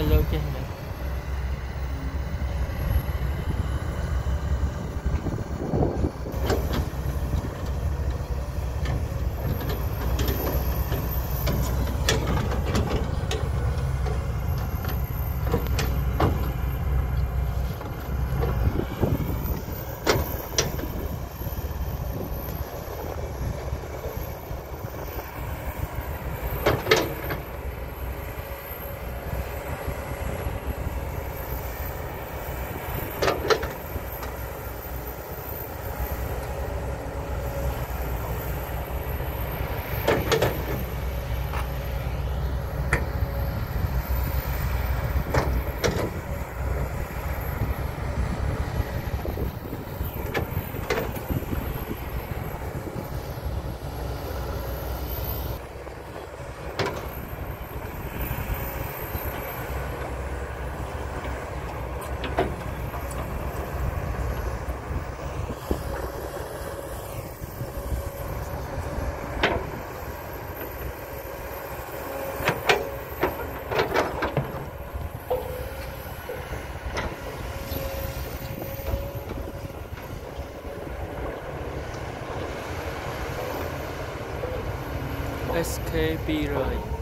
ទៅលើចេះ មែន SK 200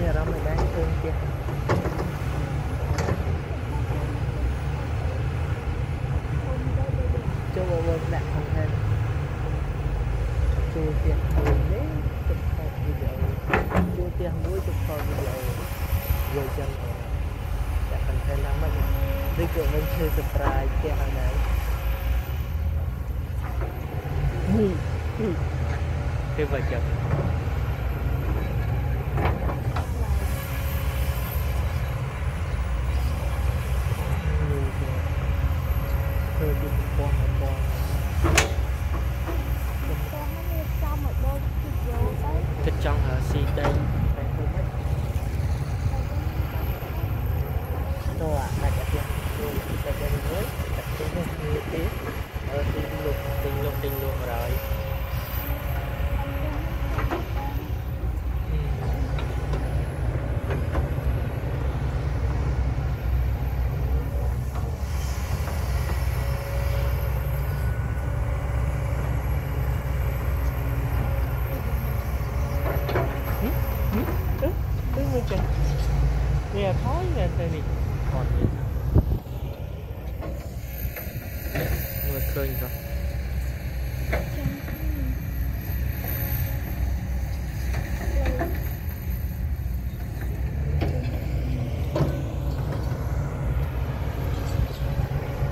មានអារម្មណ៍មិនដែរឃើញទៀតចូលមក ដាក់ខំថែមចូលផ្ទះមួយនេះជប់ថតវីដេអូចូលផ្ទះមួយជប់ថតវីដេអូយកចឹងដាក់ content ឡើងមកឬក៏វិញធ្វើ surprise ផ្ទះហ្នឹងដែរនេះវាចឹងធ្វើពីបំពន់បំពន់ ចាំនេះចាំឲ្យបងគិតយក ទៅគិតចង់រកស៊ីដី ទៅ តោះអាចតែផ្ទះជួយតែតែមួយតែទីនេះមានទេអឺទីលុកទីលុកទីលុកហើយទៅមួយចឹង វាថយតែទៅនេះអត់នេះមើលឃើញទៅ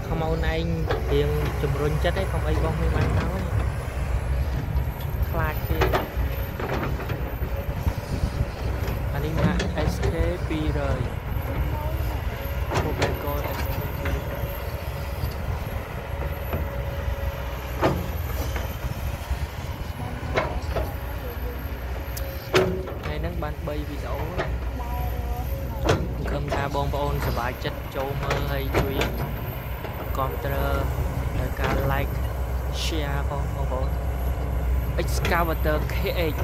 ខំអូនឯងរៀងជំរុញចិត្តឯងកុំអីបងមិនបានហើយខ្លាចគេអានេះណា SK 200 Mobile Call SK 200ថ្ងៃ ហ្នឹងបាន3វីដេអូសង្ឃឹមថាបងប្អូនសប្បាយចិត្តចូលមើលហើយជួយគ្រប់គ្រងដោយការ like share ផងបងប្អូន Excavator KH